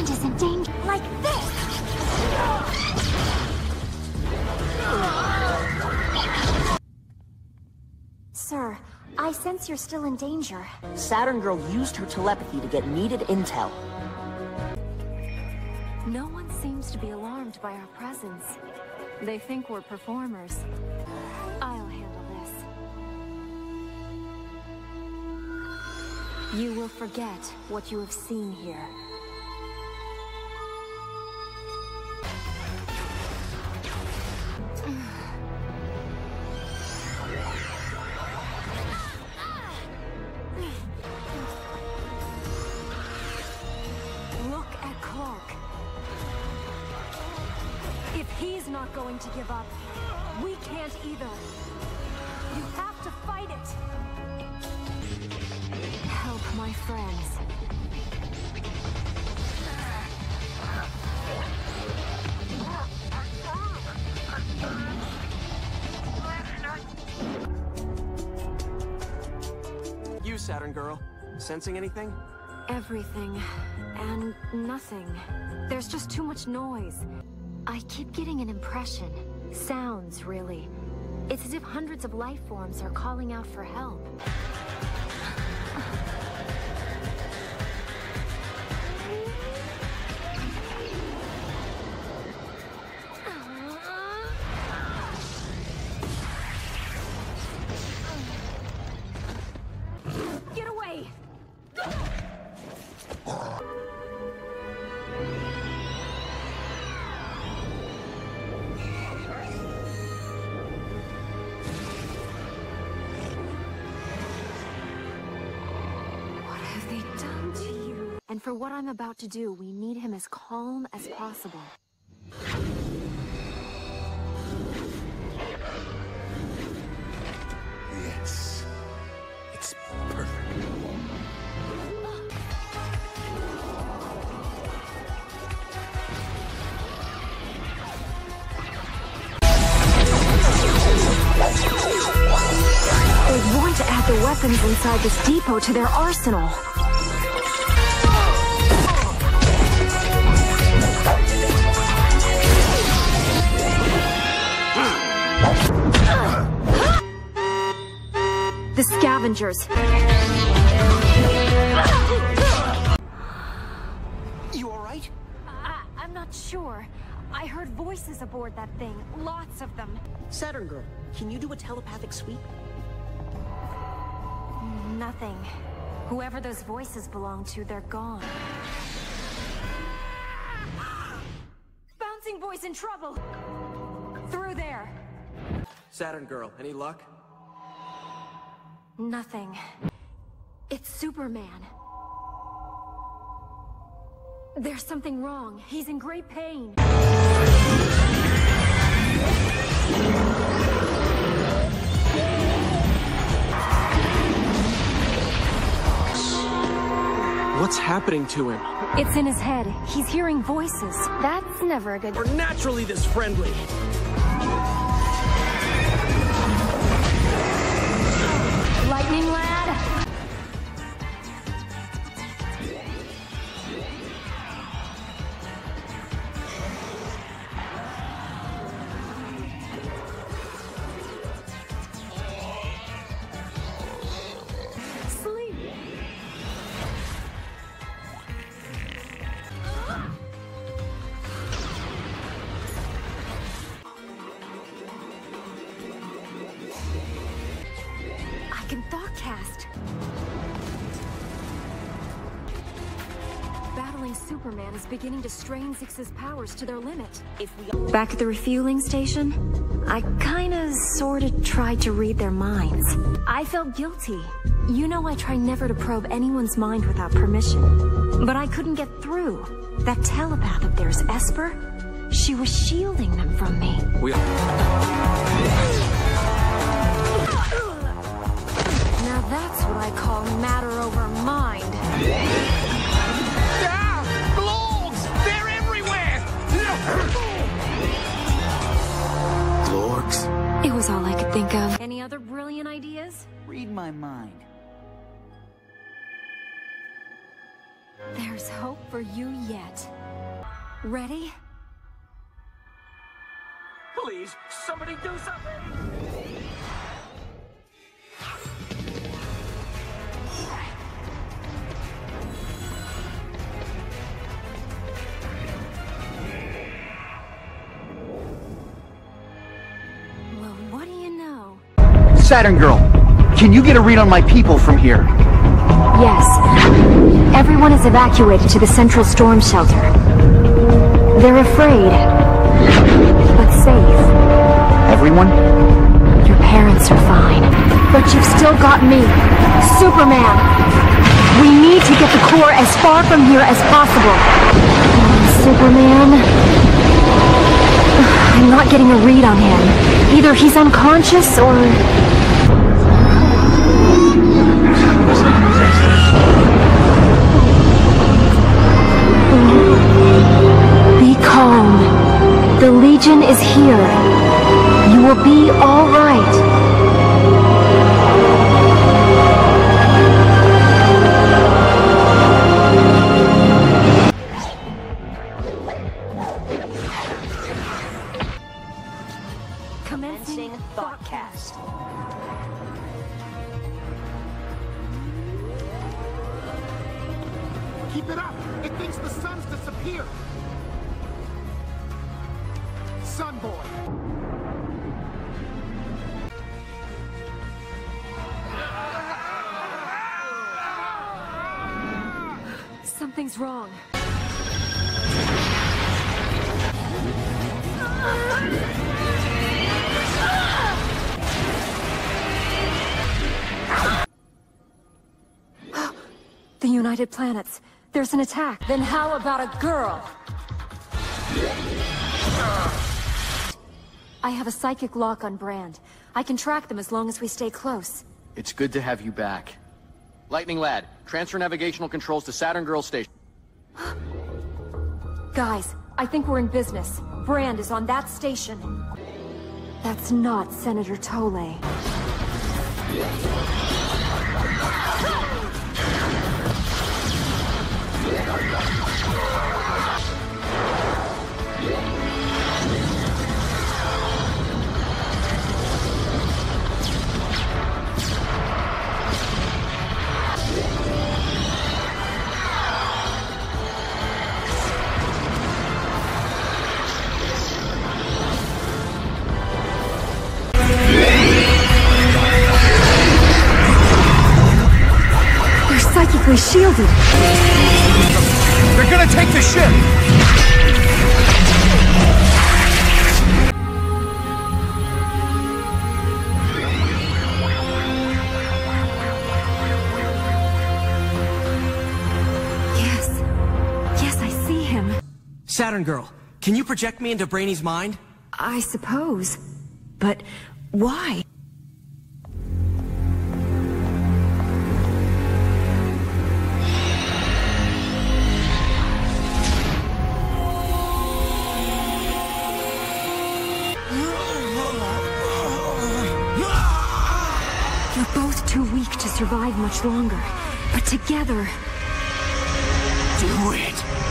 land is in danger. Like this! Sir, I sense you're still in danger. Saturn Girl used her telepathy to get needed intel. No one seems to be alarmed by our presence. They think we're performers. I'll handle this. You will forget what you have seen here. He's not going to give up, we can't either. You have to fight it. Help my friends. You, Saturn Girl. Sensing anything? Everything and nothing. There's just too much noise. I keep getting an impression. Sounds, really. It's as if hundreds of life forms are calling out for help. And for what I'm about to do, we need him as calm as possible. Yes. It's perfect. They want to add the weapons inside this depot to their arsenal. The scavengers. You alright? I, I'm not sure. I heard voices aboard that thing. Lots of them. Saturn Girl, can you do a telepathic sweep? Nothing. Whoever those voices belong to, they're gone. Bouncing boy's in trouble! Through there. Saturn Girl, any luck? Nothing. It's Superman. There's something wrong. He's in great pain. What's happening to him? It's in his head. He's hearing voices. That's never a good... We're naturally this friendly. Lightning Battling Superman is beginning to strain Zix's powers to their limit. If we Back at the refueling station, I kinda sorta tried to read their minds. I felt guilty. You know I try never to probe anyone's mind without permission. But I couldn't get through. That telepath of theirs, Esper, she was shielding them from me. We Now that's what I call matter over my mind. There's hope for you yet. Ready? Please, somebody do something! Well, what do you know? Saturn Girl, can you get a read on my people from here? Yes. Everyone is evacuated to the central storm shelter. They're afraid, but safe. Everyone? Your parents are fine. But you've still got me, Superman. We need to get the core as far from here as possible. Superman. I'm not getting a read on him. Either he's unconscious or... The Legion is here. You will be all right. Commencing Thoughtcast. Keep it up! It thinks the sun's disappeared! Something's wrong. the United Planets. There's an attack. Then how about a girl? I have a psychic lock on Brand. I can track them as long as we stay close. It's good to have you back. Lightning Lad, transfer navigational controls to Saturn Girl Station. Guys, I think we're in business. Brand is on that station. That's not Senator Tole. They're shielded. They're gonna take the ship! Yes. Yes, I see him. Saturn Girl, can you project me into Brainy's mind? I suppose. But why? You're both too weak to survive much longer. But together, Do it!